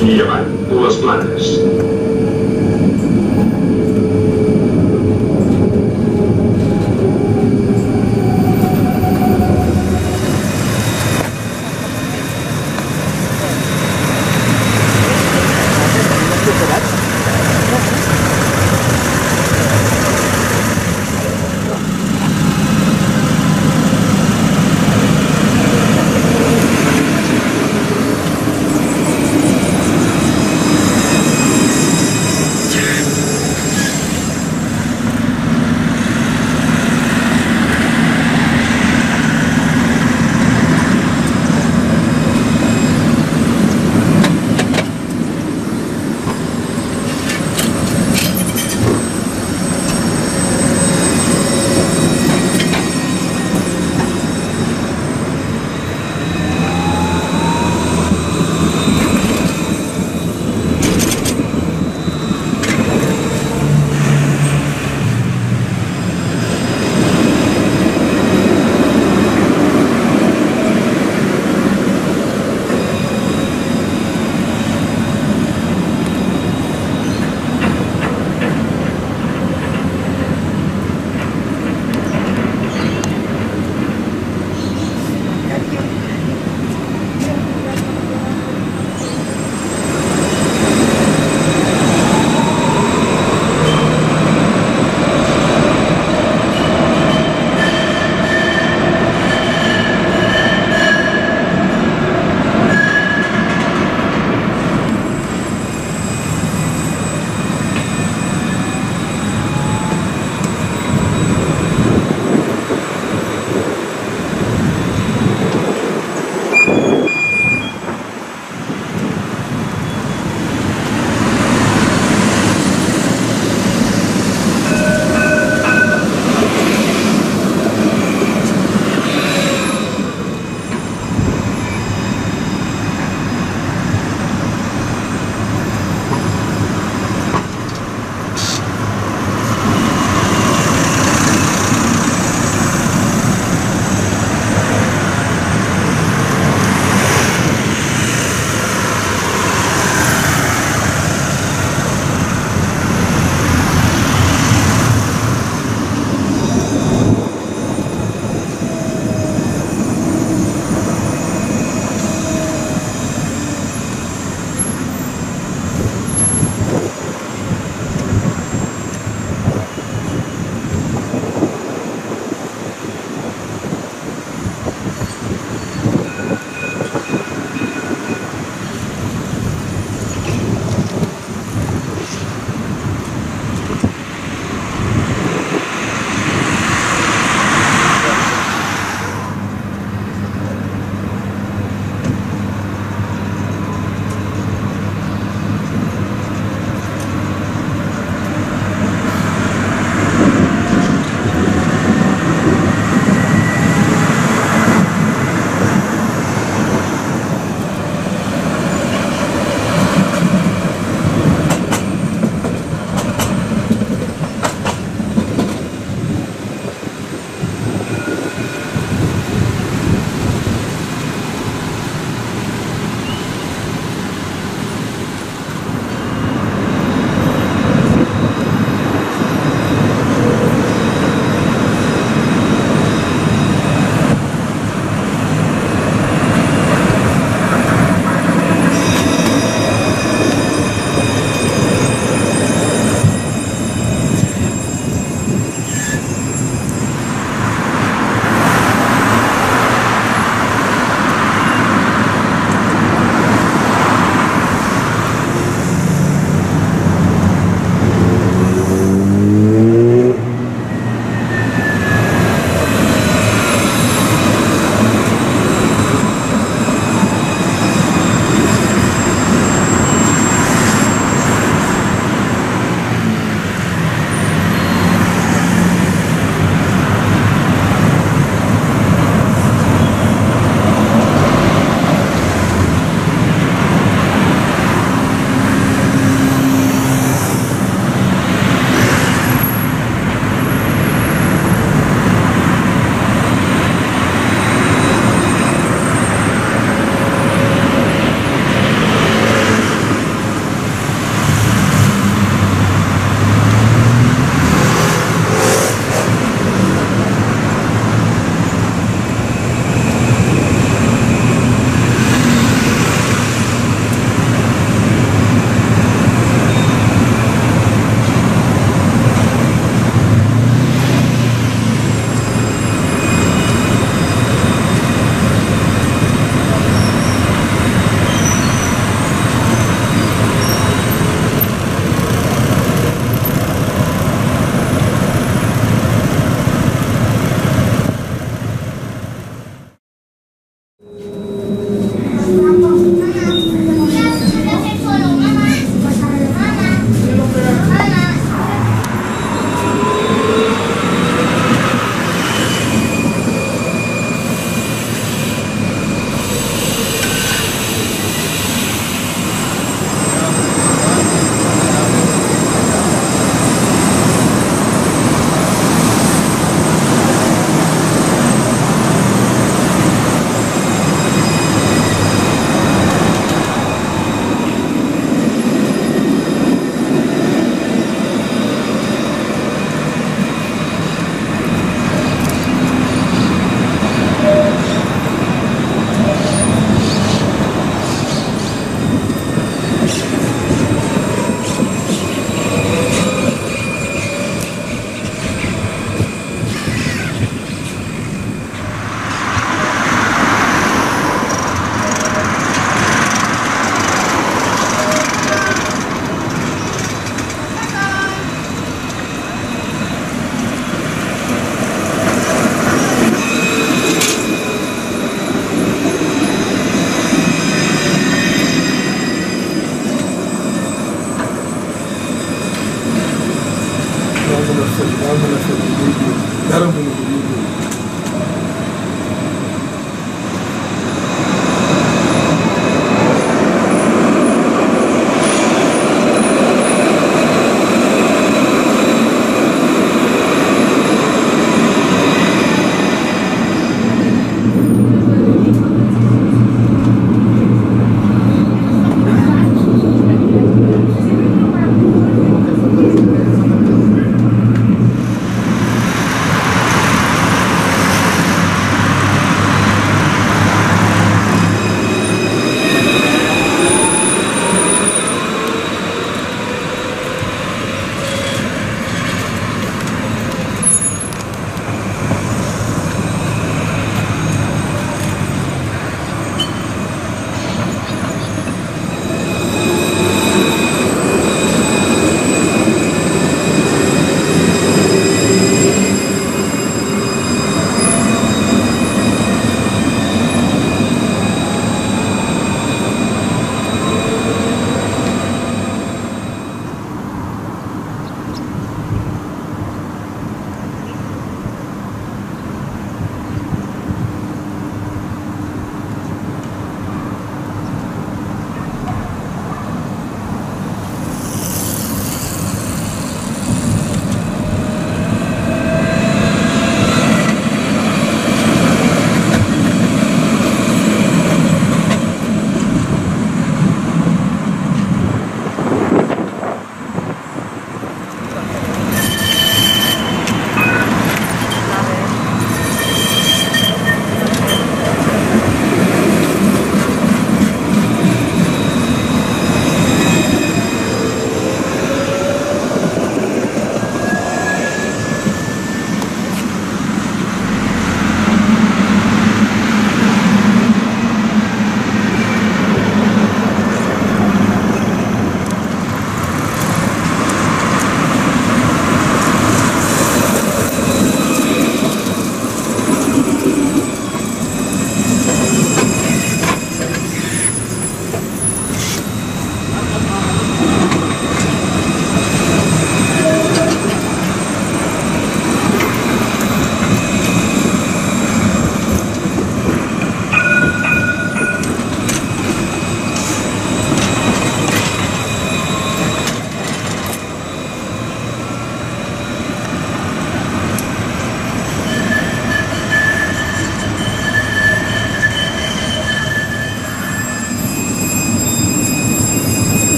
Llevant, les planes.